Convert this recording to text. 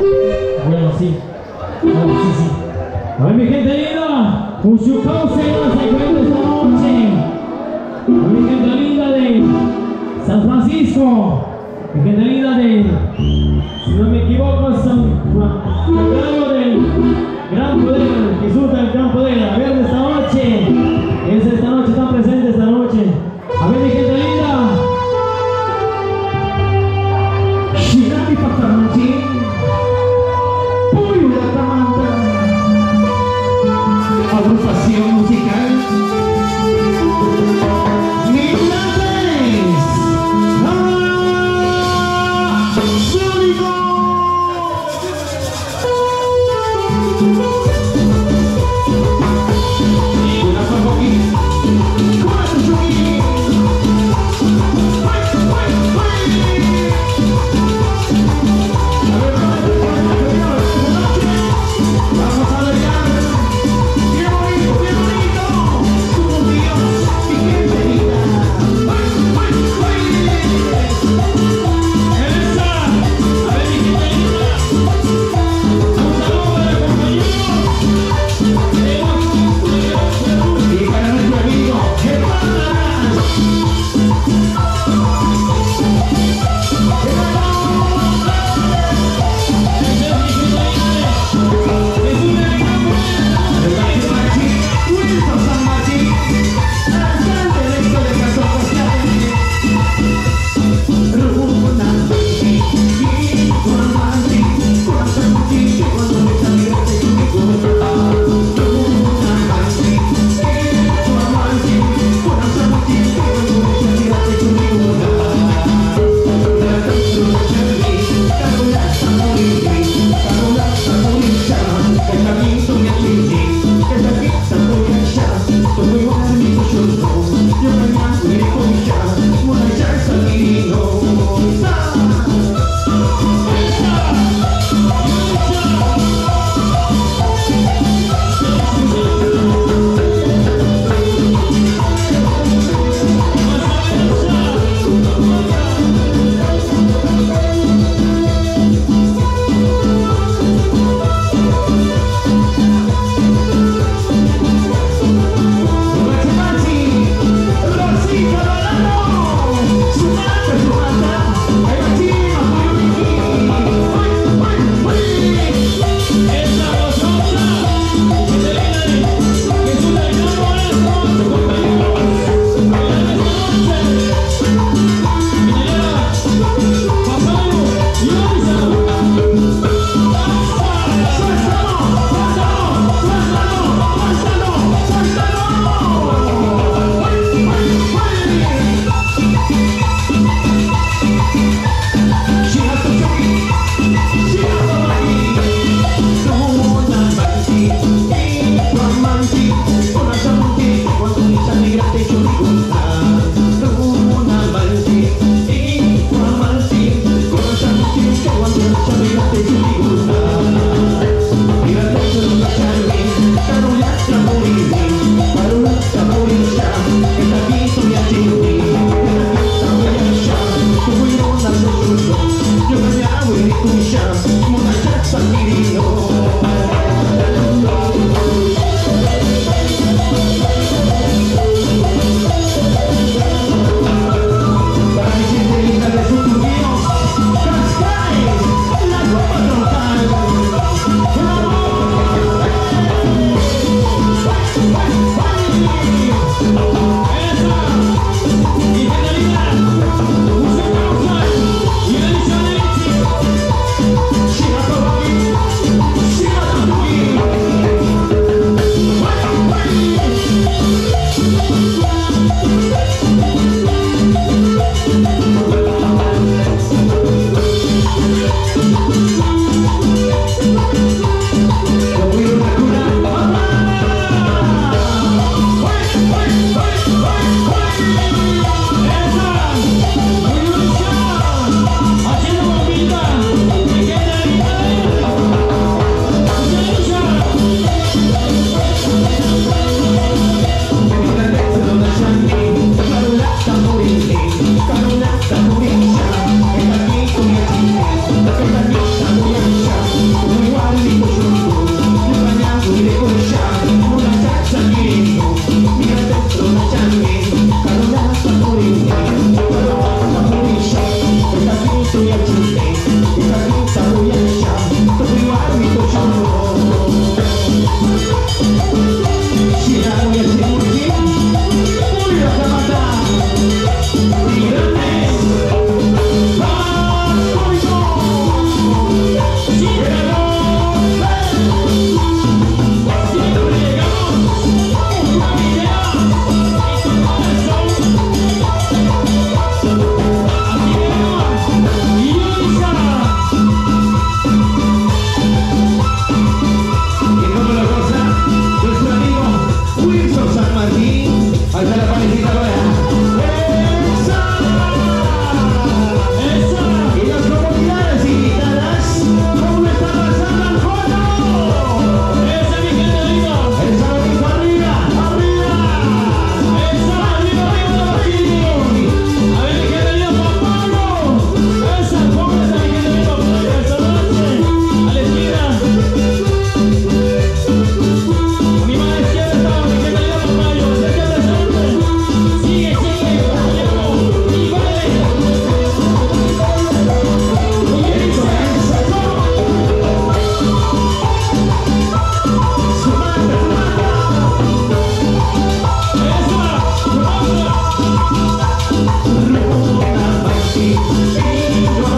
Bueno, sí. Bueno, sí, sí. A ver, mi gente linda, un chucauce nos encuentra esta noche. A mi gente linda de San Francisco. Mi gente linda de, si no me equivoco, San Juan. すごい。Ooh. you.